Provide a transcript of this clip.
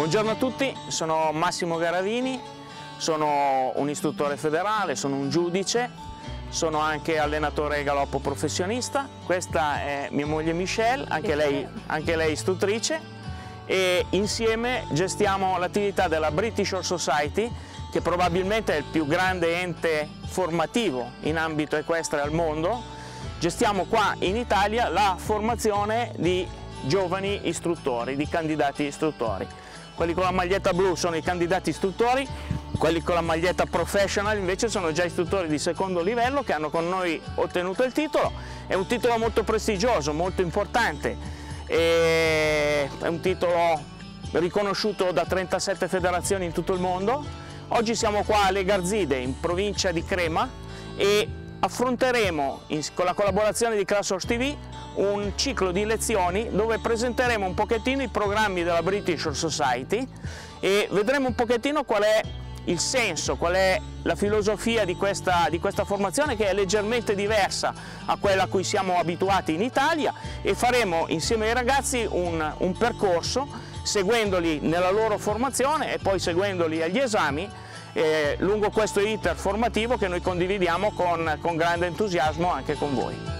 Buongiorno a tutti, sono Massimo Garavini, sono un istruttore federale, sono un giudice, sono anche allenatore galoppo professionista. Questa è mia moglie Michelle, anche lei, anche lei istruttrice e insieme gestiamo l'attività della British Horse Society che probabilmente è il più grande ente formativo in ambito equestre al mondo. Gestiamo qua in Italia la formazione di giovani istruttori, di candidati istruttori. Quelli con la maglietta blu sono i candidati istruttori, quelli con la maglietta professional invece sono già istruttori di secondo livello che hanno con noi ottenuto il titolo. È un titolo molto prestigioso, molto importante, è un titolo riconosciuto da 37 federazioni in tutto il mondo. Oggi siamo qua a Le Garzide in provincia di Crema e affronteremo con la collaborazione di Class Horse TV un ciclo di lezioni dove presenteremo un pochettino i programmi della British Society e vedremo un pochettino qual è il senso, qual è la filosofia di questa, di questa, formazione che è leggermente diversa a quella a cui siamo abituati in Italia e faremo insieme ai ragazzi un, un percorso seguendoli nella loro formazione e poi seguendoli agli esami eh, lungo questo iter formativo che noi condividiamo con, con grande entusiasmo anche con voi.